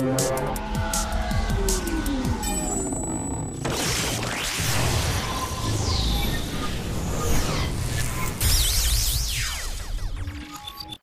Música